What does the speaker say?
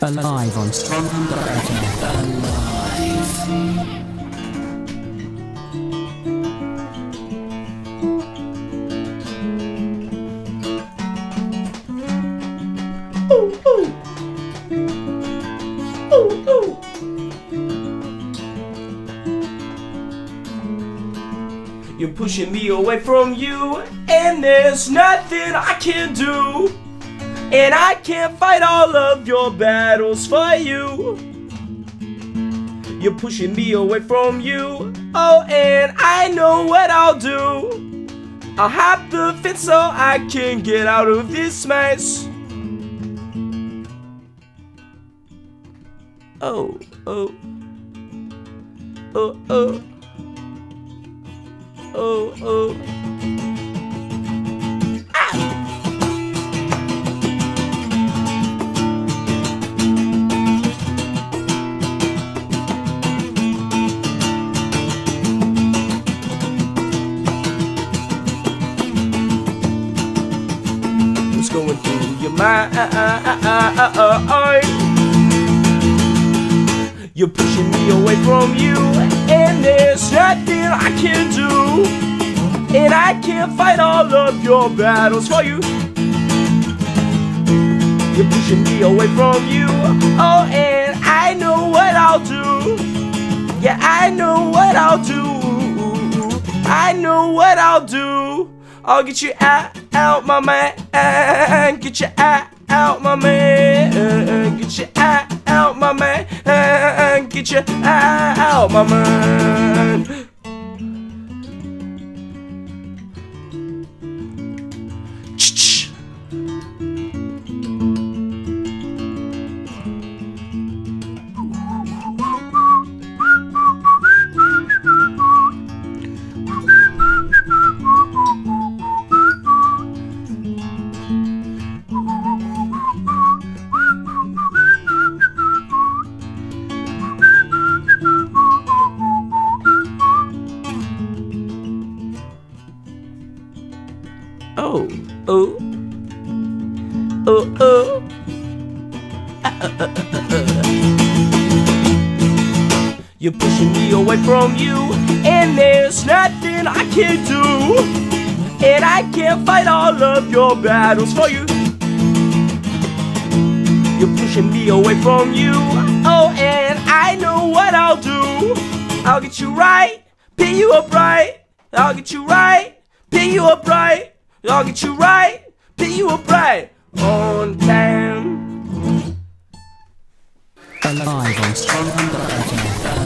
Alive on Strong.fm. Alive. You're pushing me away from you, and there's nothing I can do. And I can't fight all of your battles for you. You're pushing me away from you. Oh, and I know what I'll do. I'll hop the fence so I can get out of this mess. Oh, oh. Oh, oh. Oh, oh. What's going through your mind? You're pushing me away from you, and there's nothing I can do. And I can't fight all of your battles for you. You're pushing me away from you, oh, and I know what I'll do. Yeah, I know what I'll do. I know what I'll do. I'll get you out, out my man. Get you out, out my man. Get you out, out my man. Get you out, out my man. Oh, oh, oh, oh. You're pushing me away from you, and there's nothing I can do. And I can't fight all of your battles for you. You're pushing me away from you, oh, and I know what I'll do. I'll get you right, pick you up right. I'll get you right, pick you up right. I'll get you right, pick you up right on time. Alive on Strong.fm.